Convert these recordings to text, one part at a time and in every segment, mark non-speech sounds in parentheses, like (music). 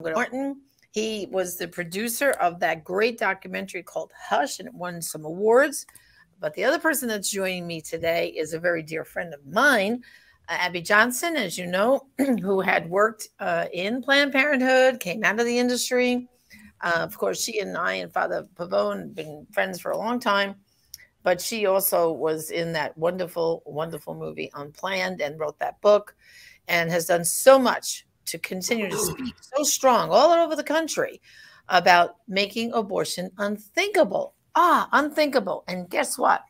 Martin. He was the producer of that great documentary called Hush, and it won some awards. But the other person that's joining me today is a very dear friend of mine, uh, Abby Johnson, as you know, (clears throat) who had worked uh, in Planned Parenthood, came out of the industry. Uh, of course, she and I and Father Pavone have been friends for a long time, but she also was in that wonderful, wonderful movie Unplanned and wrote that book and has done so much to continue to speak so strong all over the country about making abortion unthinkable. Ah, unthinkable. And guess what?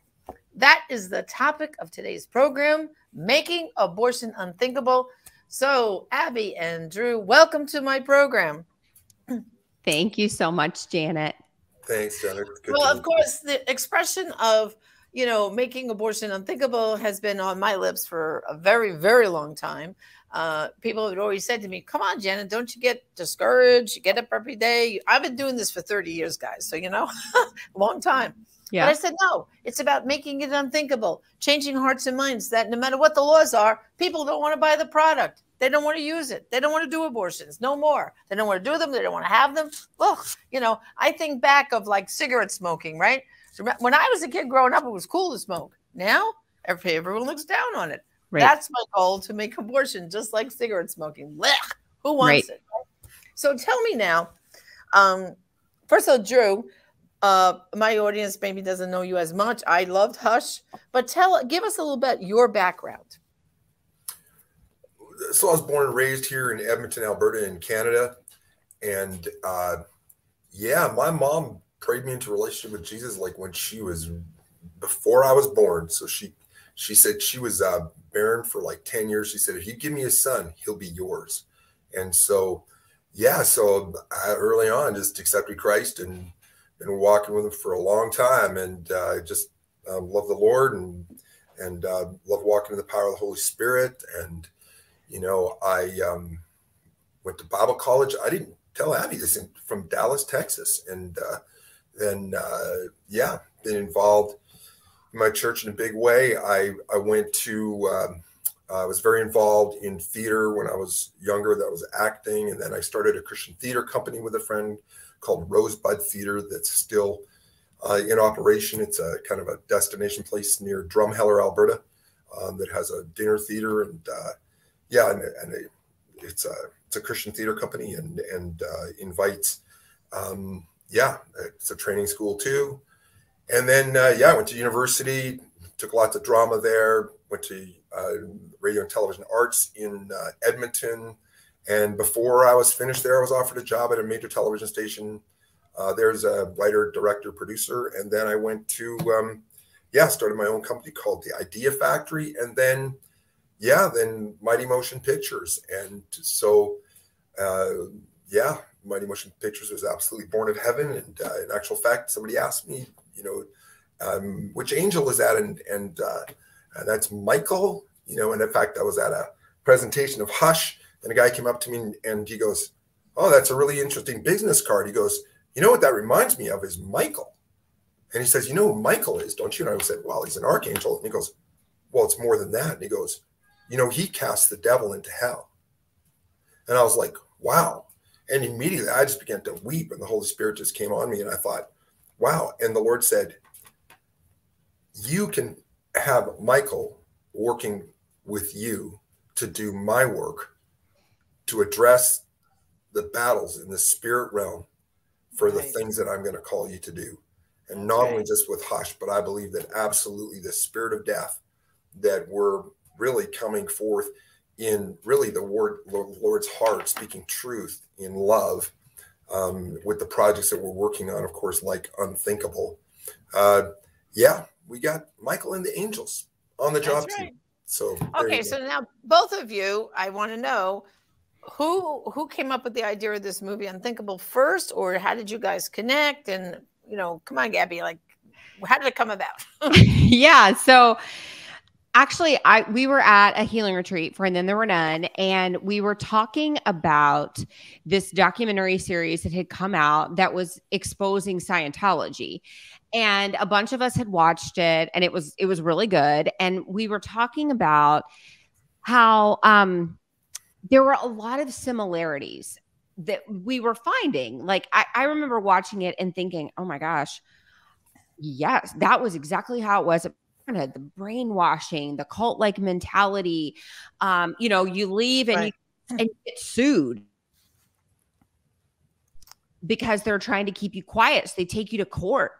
That is the topic of today's program making abortion unthinkable. So, Abby and Drew, welcome to my program. Thank you so much, Janet. Thanks, Janet. Well, of course, the expression of you know making abortion unthinkable has been on my lips for a very, very long time. Uh, people had always said to me, "Come on, Janet, don't you get discouraged? You get up every day." I've been doing this for thirty years, guys, so you know, a (laughs) long time. Yeah. But I said, no, it's about making it unthinkable, changing hearts and minds that no matter what the laws are, people don't want to buy the product. They don't want to use it. They don't want to do abortions. No more. They don't want to do them. They don't want to have them. Look, you know, I think back of like cigarette smoking, right? When I was a kid growing up, it was cool to smoke. Now everyone looks down on it. Right. That's my goal to make abortion just like cigarette smoking. Blech. Who wants right. it? So tell me now. Um, first of all, Drew, uh, my audience maybe doesn't know you as much. I loved Hush, but tell, give us a little bit your background. So I was born and raised here in Edmonton, Alberta, in Canada, and uh, yeah, my mom prayed me into relationship with Jesus like when she was before I was born. So she she said she was uh, barren for like ten years. She said, "If you give me a son, he'll be yours." And so, yeah, so I, early on, just accepted Christ and been walking with him for a long time, and uh, just um, love the Lord and and uh, love walking in the power of the Holy Spirit. And you know, I um, went to Bible college. I didn't tell Abby this in, from Dallas, Texas, and uh, then uh, yeah, been involved in my church in a big way. I I went to um, I was very involved in theater when I was younger. That was acting, and then I started a Christian theater company with a friend called Rosebud Theater that's still uh, in operation. It's a kind of a destination place near Drumheller, Alberta, um, that has a dinner theater and uh, yeah, and, and it's a it's a Christian theater company and and uh, invites um, yeah, it's a training school too. And then uh, yeah, I went to university, took lots of drama there. Went to uh, radio and television arts in uh, Edmonton and before I was finished there, I was offered a job at a major television station. Uh, there's a writer, director, producer. And then I went to, um, yeah, started my own company called The Idea Factory. And then, yeah, then Mighty Motion Pictures. And so, uh, yeah, Mighty Motion Pictures was absolutely born of heaven. And uh, in actual fact, somebody asked me, you know, um, which angel is that? And, and, uh, and that's Michael, you know, and in fact, I was at a presentation of Hush and a guy came up to me and he goes, Oh, that's a really interesting business card. He goes, You know what that reminds me of is Michael. And he says, You know who Michael is, don't you? And I said, Well, he's an archangel. And he goes, Well, it's more than that. And he goes, You know, he casts the devil into hell. And I was like, Wow. And immediately I just began to weep, and the Holy Spirit just came on me. And I thought, Wow. And the Lord said, You can have Michael working with you to do my work to address the battles in the spirit realm for right. the things that I'm going to call you to do. And That's not right. only just with Hush, but I believe that absolutely the spirit of death that we're really coming forth in really the word Lord's heart, speaking truth in love um, with the projects that we're working on, of course, like Unthinkable. Uh, yeah, we got Michael and the Angels on the job right. team. So okay, so now both of you, I want to know who who came up with the idea of this movie unthinkable first or how did you guys connect and you know come on Abby like how did it come about (laughs) (laughs) yeah so actually i we were at a healing retreat for and then there were none and we were talking about this documentary series that had come out that was exposing scientology. And a bunch of us had watched it and it was it was really good. And we were talking about how um there were a lot of similarities that we were finding. Like I, I remember watching it and thinking, oh my gosh, yes, that was exactly how it was the brainwashing, the cult like mentality. Um, you know, you leave and, right. you, and you get sued because they're trying to keep you quiet. So they take you to court.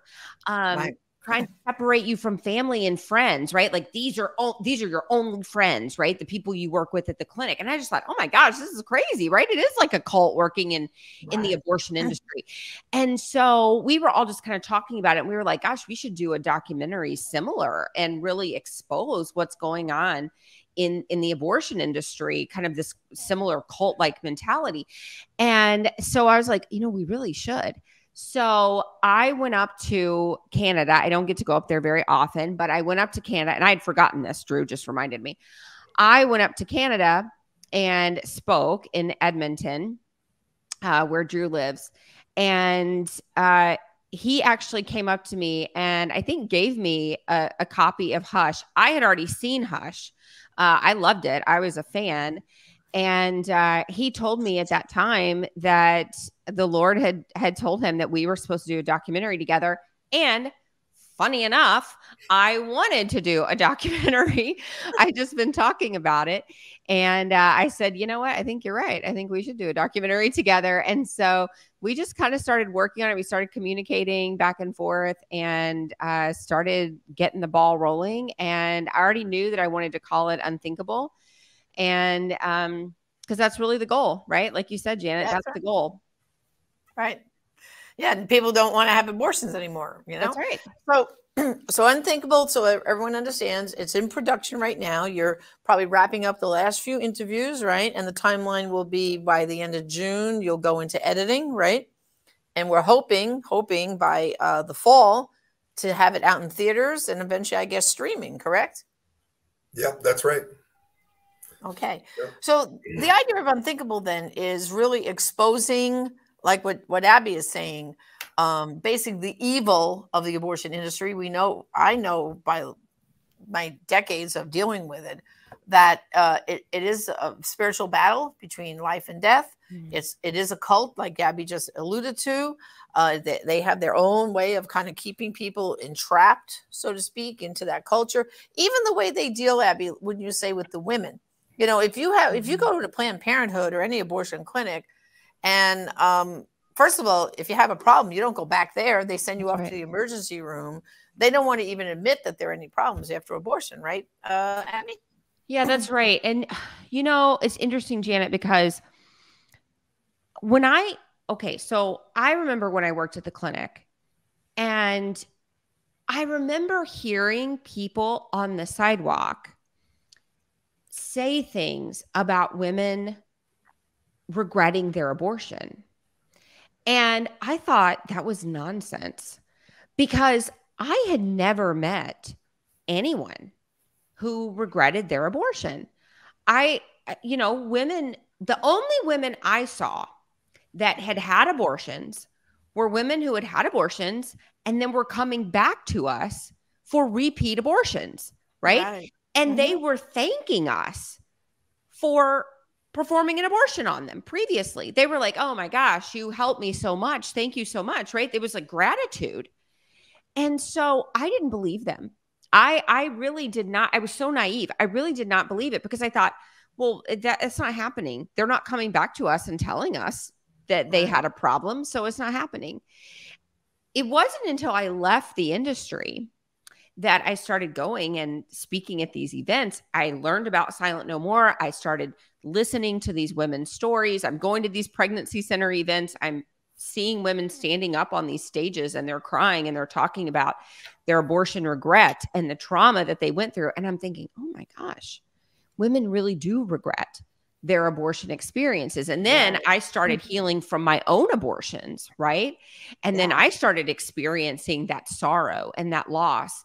Um, right trying to separate you from family and friends, right? Like these are all these are your only friends, right? The people you work with at the clinic. And I just thought, oh my gosh, this is crazy, right? It is like a cult working in right. in the abortion industry. And so we were all just kind of talking about it. And we were like, gosh, we should do a documentary similar and really expose what's going on in in the abortion industry kind of this similar cult like mentality and so i was like you know we really should so I went up to Canada. I don't get to go up there very often, but I went up to Canada and I had forgotten this. Drew just reminded me. I went up to Canada and spoke in Edmonton, uh, where Drew lives. And uh, he actually came up to me and I think gave me a, a copy of Hush. I had already seen Hush. Uh, I loved it. I was a fan. And uh, he told me at that time that the Lord had had told him that we were supposed to do a documentary together. And funny enough, I wanted to do a (laughs) documentary. I just been talking about it. And uh, I said, you know what? I think you're right. I think we should do a documentary together. And so we just kind of started working on it. We started communicating back and forth and uh, started getting the ball rolling. And I already knew that I wanted to call it Unthinkable and um because that's really the goal right? Like you said janet that's, that's right. the goal. Right. Yeah and people don't want to have abortions anymore you know? That's right. So (clears throat) so unthinkable so everyone understands it's in production right now. You're probably wrapping up the last few interviews right? And the timeline will be by the end of june you'll go into editing right? And we're hoping hoping by uh, the fall to have it out in theaters and eventually i guess streaming correct? Yeah that's right Okay. So the idea of unthinkable then is really exposing, like what, what Abby is saying, um, basically the evil of the abortion industry. We know, I know by my decades of dealing with it, that uh, it, it is a spiritual battle between life and death. Mm-hmm. It's it is a cult, like Abby just alluded to. Uh, they, they have their own way of kind of keeping people entrapped, so to speak, into that culture. Even the way they deal, Abby, wouldn't you say, with the women? You know, if you have if you mm-hmm. go to Planned Parenthood or any abortion clinic, and um, first of all, if you have a problem, you don't go back there. They send you off right. to the emergency room. They don't want to even admit that there are any problems after abortion, right, uh, Abby? Yeah, that's right. And you know, it's interesting, Janet, because when I okay, so I remember when I worked at the clinic, and I remember hearing people on the sidewalk say things about women regretting their abortion. And I thought that was nonsense because I had never met anyone who regretted their abortion. I, you know, women, the only women I saw that had had abortions were women who had had abortions and then were coming back to us for repeat abortions, right? right. And mm-hmm. they were thanking us for performing an abortion on them previously. They were like, oh my gosh, you helped me so much. Thank you so much. Right. It was like gratitude. And so I didn't believe them. I I really did not. I was so naive. I really did not believe it because I thought, well, that it's not happening. They're not coming back to us and telling us that they had a problem, so it's not happening. It wasn't until I left the industry that I started going and speaking at these events, I learned about Silent No More. I started listening to these women's stories. I'm going to these pregnancy center events. I'm seeing women standing up on these stages and they're crying and they're talking about their abortion regret and the trauma that they went through. And I'm thinking, oh my gosh, women really do regret their abortion experiences. And then. I started mm-hmm. healing from my own abortions, right? And yeah. then I started experiencing that sorrow and that loss.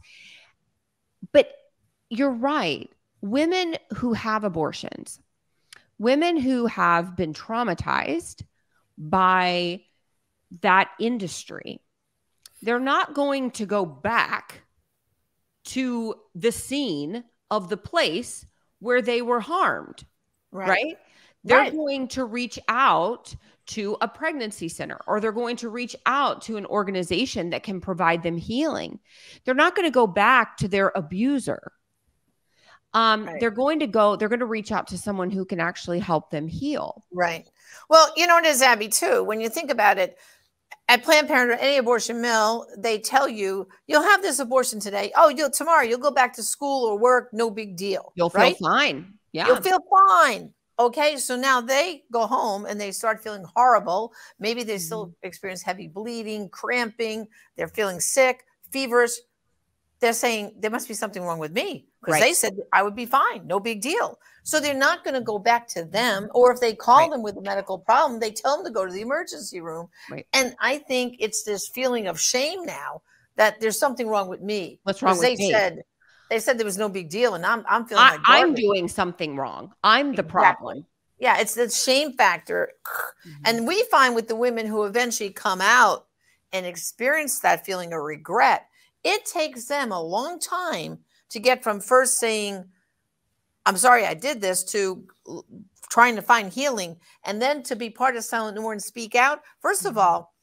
But you're right. Women who have abortions, women who have been traumatized by that industry, they're not going to go back to the scene of the place where they were harmed right? right? They're right. going to reach out to a pregnancy center or they're going to reach out to an organization that can provide them healing. They're not going to go back to their abuser. Um, right. They're going to go, they're going to reach out to someone who can actually help them heal. Right. Well, you know what is, Abby, too, when you think about it, at Planned Parenthood, any abortion mill, they tell you you'll have this abortion today. Oh, you'll tomorrow you'll go back to school or work. No big deal. You'll right? feel fine. Yeah, you'll feel fine. Okay, so now they go home and they start feeling horrible. Maybe they still mm-hmm. experience heavy bleeding, cramping. They're feeling sick, fevers. They're saying there must be something wrong with me because right. they said I would be fine, no big deal. So they're not going to go back to them. Or if they call right. them with a medical problem, they tell them to go to the emergency room. Right. And I think it's this feeling of shame now that there's something wrong with me. What's wrong with they me? said they said there was no big deal, and I'm I'm feeling I, like I'm doing something wrong. I'm the exactly. problem. Yeah, it's the shame factor. Mm-hmm. And we find with the women who eventually come out and experience that feeling of regret, it takes them a long time to get from first saying, I'm sorry I did this to trying to find healing and then to be part of Silent More and speak out. First of mm-hmm. all,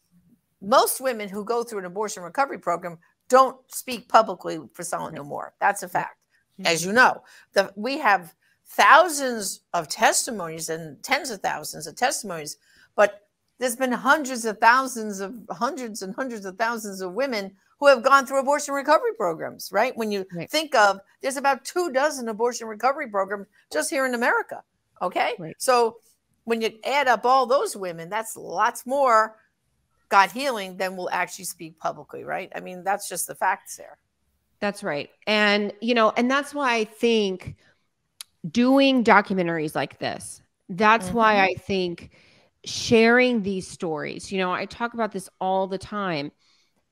most women who go through an abortion recovery program don't speak publicly for Silent No More. That's a fact. As mm-hmm. you know, the, we have thousands of testimonies and tens of thousands of testimonies, but there's been hundreds of thousands of hundreds and hundreds of thousands of women who have gone through abortion recovery programs, right? When you right. think of there's about two dozen abortion recovery programs just here in America. Okay. Right. So when you add up all those women, that's lots more got healing than will actually speak publicly, right? I mean, that's just the facts there. That's right. And, you know, and that's why I think doing documentaries like this, that's mm-hmm. why I think sharing these stories, you know, I talk about this all the time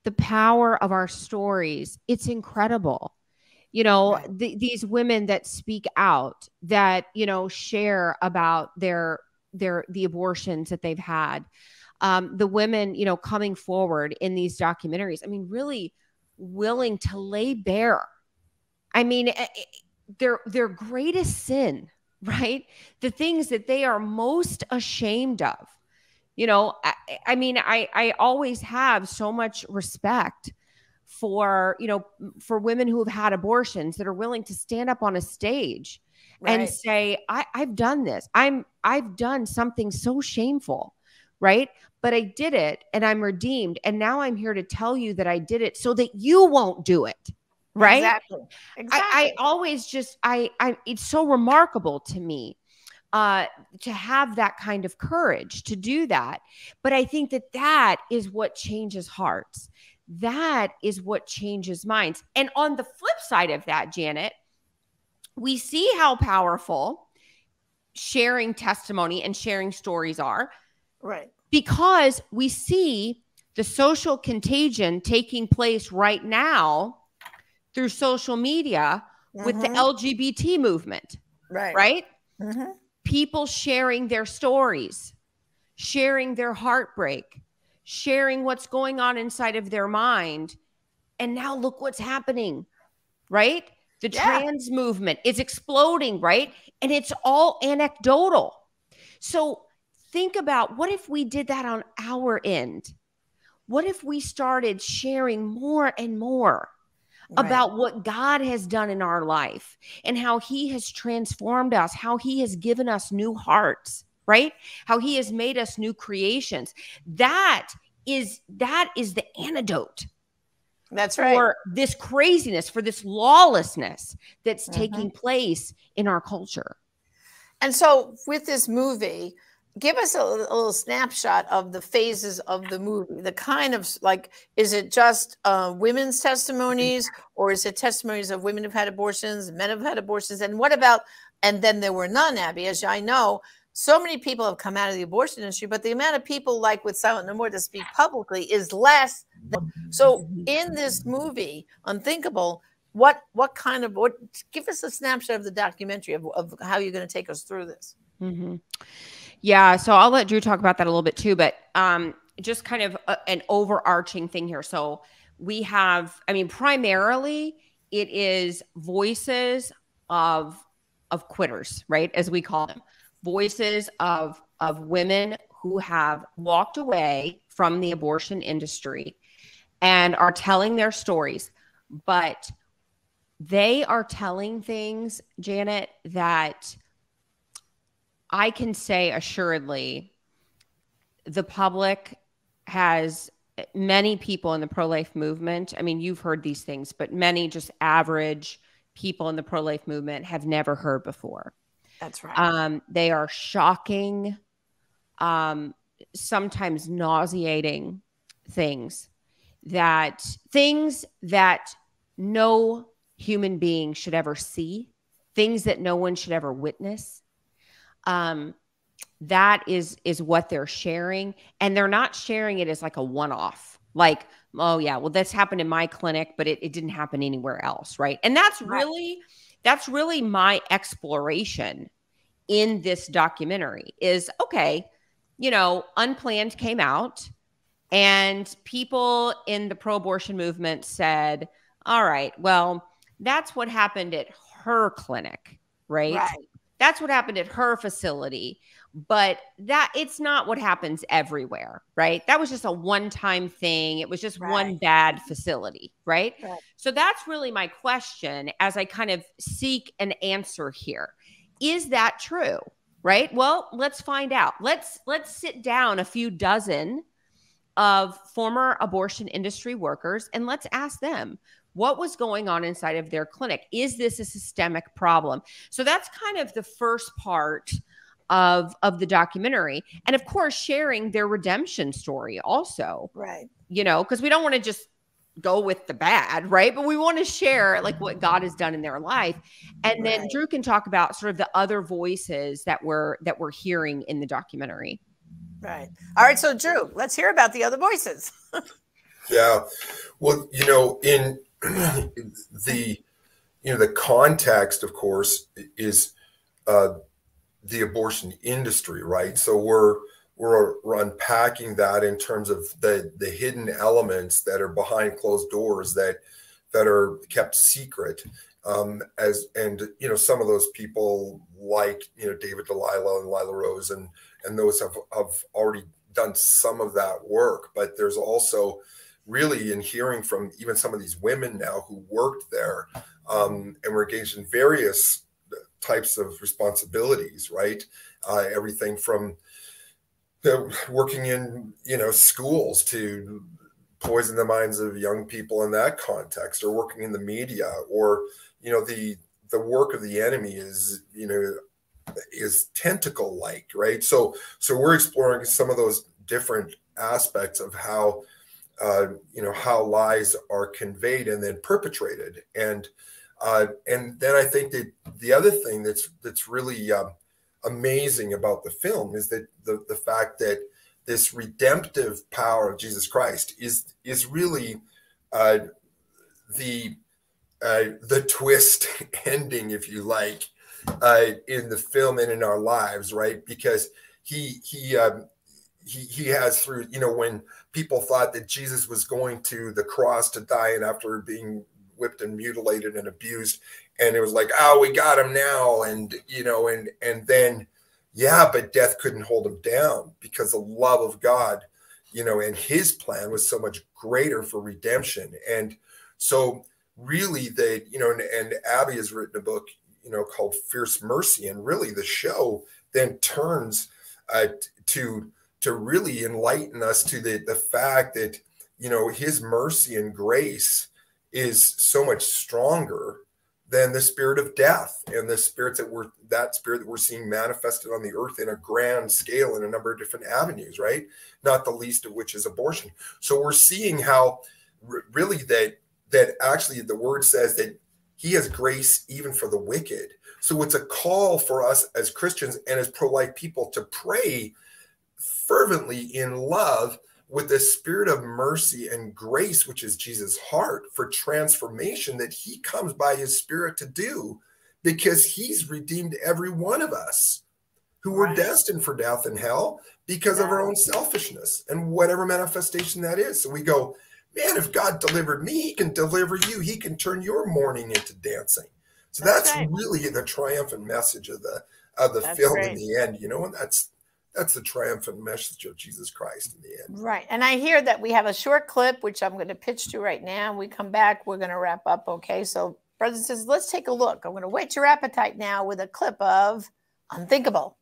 the power of our stories it's incredible you know right. the, these women that speak out that you know share about their their the abortions that they've had um, the women you know coming forward in these documentaries i mean really willing to lay bare. I mean eh, eh, their their greatest sin (laughs) right? The things that they are most ashamed of. You know I, I, mean i i always have so much respect for you know for women who have had abortions that are willing to stand up on a stage right. and say I, i've done this. I'm i've done something so shameful right but i did it and i'm redeemed and now i'm here to tell you that i did it so that you won't do it right exactly, exactly. I, I always just i i it's so remarkable to me uh, to have that kind of courage to do that. But I think that that is what changes hearts. That is what changes minds. And on the flip side of that, Janet, we see how powerful sharing testimony and sharing stories are. Right. Because we see the social contagion taking place right now through social media mm-hmm. with the mm-hmm. LGBT movement. Right. Right. Mm-hmm people sharing their stories, sharing their heartbreak, sharing what's going on inside of their mind. And now look what's happening, right? The yeah. trans movement is exploding, right? And it's all anecdotal. So think about what if we did that on our end? What if we started sharing more and more? right. about what God has done in our life and how He has transformed us, how He has given us new hearts, right? How He has made us new creations. That is that is the antidote. That's right. For this craziness, for this lawlessness that's mm-hmm. taking place in our culture. And so, with this movie, give us a, a, little snapshot of the phases of the movie. The kind of like is it just uh, women's testimonies or is it testimonies of women who've had abortions men who've had abortions and what about and then there were none abby as i know. So many people have come out of the abortion industry but the amount of people like with silent no more to speak publicly is less than, so in this movie unthinkable what what kind of what give us a snapshot of the documentary of, of how you're going to take us through this. Mm-hmm. Yeah, so I'll let Drew talk about that a little bit too, but um, just kind of a, an overarching thing here. So we have, I mean, primarily it is voices of of quitters, right, as we call them, voices of of women who have walked away from the abortion industry and are telling their stories, but they are telling things, Janet, that I can say assuredly the public has many people in the pro life movement. I mean, you've heard these things, but many just average people in the pro life movement have never heard before. That's right. Um, they are shocking, um, sometimes nauseating things that things that no human being should ever see, things that no one should ever witness. Um, that is is what they're sharing. And they're not sharing it as like a one-off. Like oh yeah well this happened in my clinic but it, it didn't happen anywhere else right? And that's really that's really my exploration in this documentary is okay you know unplanned came out and people in the pro-abortion movement said all right well that's what happened at her clinic right. right that's what happened at her facility but that it's not what happens everywhere right? That was just a one-time thing. It was just right. one bad facility right? right. So that's really my question as i kind of seek an answer here. Is that true right? Well let's find out. Let's let's sit down a few dozen of former abortion industry workers and let's ask them what was going on inside of their clinic? Is this a systemic problem? So that's kind of the first part of of the documentary. And of course sharing their redemption story also. Right. You know because we don't want to just go with the bad right? But we want to share like what god has done in their life. And right. then drew can talk about sort of the other voices that we're that we're hearing in the documentary. Right. All right so drew let's hear about the other voices. (laughs) Yeah. Well you know in the you know the context of course is uh the abortion industry, right? So we're we're, unpacking that in terms of the the hidden elements that are behind closed doors that that are kept secret. Um, as and you know some of those people like you know David Daleiden and Lila Rose and and those have have already done some of that work, but there's also really in hearing from even some of these women now who worked there um, and were engaged in various types of responsibilities, right? Uh, everything from working in you know schools to poison the minds of young people in that context, or working in the media, or you know the the work of the enemy is you know is tentacle like, right? So so we're exploring some of those different aspects of how uh, you know how lies are conveyed and then perpetrated and uh, and then I think that the other thing that's that's really um, amazing about the film is that the the fact that this redemptive power of Jesus Christ is is really uh, the uh, the twist (laughs) ending, if you like, uh, in the film and in our lives, right? Because he he um, he he has through you know when people thought that Jesus was going to the cross to die and after being whipped and mutilated and abused. And it was like oh we got him now. And you know and and then yeah but death couldn't hold him down because the love of god you know and his plan was so much greater for redemption. And so really they you know and, and abby has written a book you know called fierce mercy. And really the show then turns uh, to to really enlighten us to the the fact that you know his mercy and grace is so much stronger than the spirit of death and the spirits that we're that spirit that we're seeing manifested on the earth in a grand scale in a number of different avenues right? Not the least of which is abortion. So we're seeing how really that that actually the word says that he has grace even for the wicked. So it's a call for us as christians and as pro-life people to pray fervently in love with the spirit of mercy and grace, which is Jesus' heart for transformation that he comes by his spirit to do because he's redeemed every one of us who were right. destined for death and hell because yeah. of our own selfishness and whatever manifestation that is. So we go, man, if God delivered me, he can deliver you. He can turn your mourning into dancing. So that's, that's right. really the triumphant message of the of the that's film great. in the end, you know, and that's that's the triumphant message of Jesus Christ in the end. Right. And I hear that we have a short clip, which I'm going to pitch to right now. we come back, we're going to wrap up. Okay. So, brothers and sisters, let's take a look. I'm going to whet your appetite now with a clip of Unthinkable.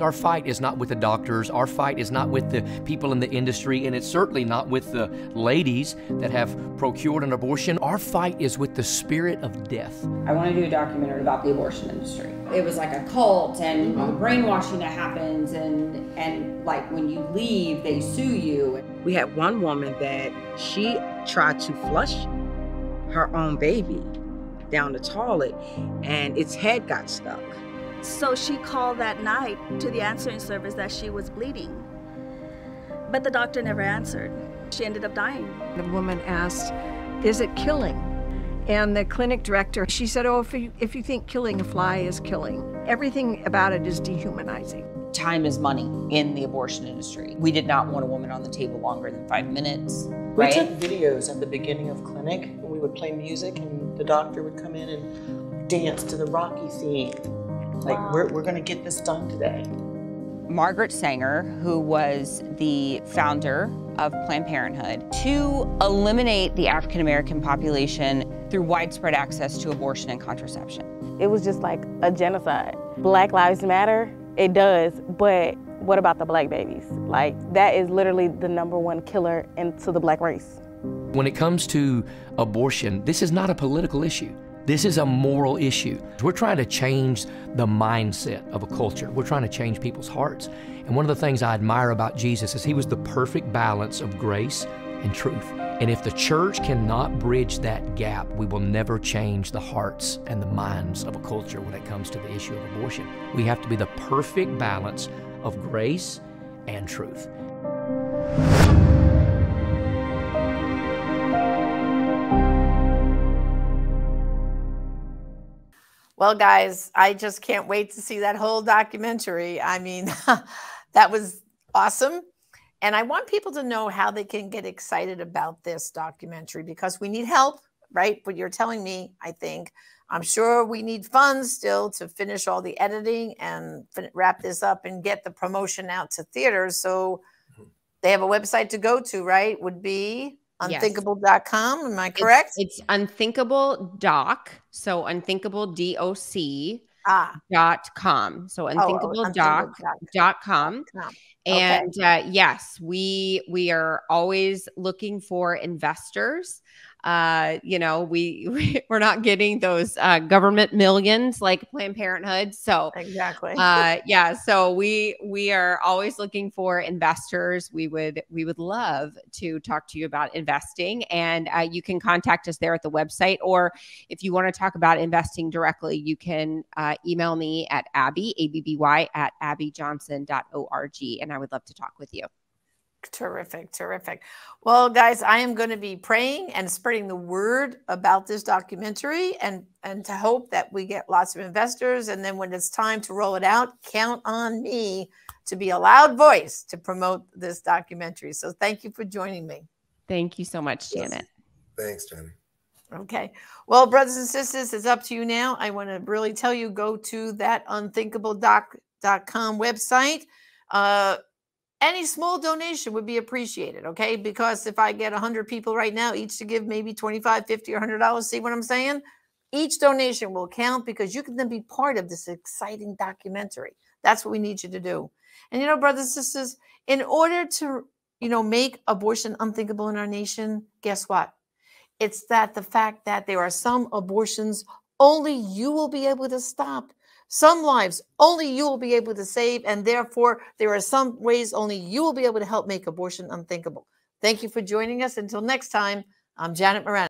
Our fight is not with the doctors. Our fight is not with the people in the industry, and it's certainly not with the ladies that have procured an abortion. Our fight is with the spirit of death. I want to do a documentary about the abortion industry. It was like a cult and the brainwashing that happens, and and like when you leave, they sue you. We had one woman that she tried to flush her own baby down the toilet, and its head got stuck. So she called that night to the answering service that she was bleeding. But the doctor never answered. She ended up dying. The woman asked, Is it killing? And the clinic director, she said, Oh, if you, if you think killing a fly is killing, everything about it is dehumanizing. Time is money in the abortion industry. We did not want a woman on the table longer than five minutes. We took videos at the beginning of clinic, and we would play music, and the doctor would come in and dance to the Rocky theme. Like, wow. we're, we're going to get this done today. Margaret Sanger, who was the founder of Planned Parenthood, to eliminate the African American population through widespread access to abortion and contraception. It was just like a genocide. Black Lives Matter, it does, but what about the black babies? Like, that is literally the number one killer into the black race. When it comes to abortion, this is not a political issue. This is a moral issue. We're trying to change the mindset of a culture. We're trying to change people's hearts. And one of the things I admire about Jesus is he was the perfect balance of grace and truth. And if the church cannot bridge that gap, we will never change the hearts and the minds of a culture when it comes to the issue of abortion. We have to be the perfect balance of grace and truth. Well, guys, I just can't wait to see that whole documentary. I mean, (laughs) that was awesome. And I want people to know how they can get excited about this documentary because we need help, right? What you're telling me, I think. I'm sure we need funds still to finish all the editing and wrap this up and get the promotion out to theaters. So mm-hmm. they have a website to go to, right? Would be unthinkable.com am i correct? it's, it's unthinkable doc so unthinkable doc ah. dot com so unthinkable, oh, oh, doc, dot com and okay. uh, yes we we are always looking for investors uh, you know, we, (laughs) we are not getting those uh, government millions like Planned Parenthood. So exactly, (laughs) uh, yeah. So we we are always looking for investors. We would we would love to talk to you about investing, and uh, you can contact us there at the website, or if you want to talk about investing directly, you can uh, email me at Abby A B B Y at abbyjohnson.org, and I would love to talk with you. Terrific, terrific. Well, guys, I am going to be praying and spreading the word about this documentary and and to hope that we get lots of investors and then when it's time to roll it out, count on me to be a loud voice to promote this documentary. So thank you for joining me. Thank you so much, Janet. Thanks, Jenny. Okay. Well, brothers and sisters, it's up to you now. I want to really tell you go to that unthinkabledoc.com website. Uh, any small donation would be appreciated okay? Because if i get 100 people right now each to give maybe 25 50 or 100 dollars see what i'm saying? Each donation will count because you can then be part of this exciting documentary. That's what we need you to do. And you know brothers and sisters in order to you know make abortion unthinkable in our nation guess what? It's that the fact that there are some abortions only you will be able to stop some lives only you will be able to save, and therefore there are some ways only you will be able to help make abortion unthinkable. Thank you for joining us. Until next time, I'm Janet Morana.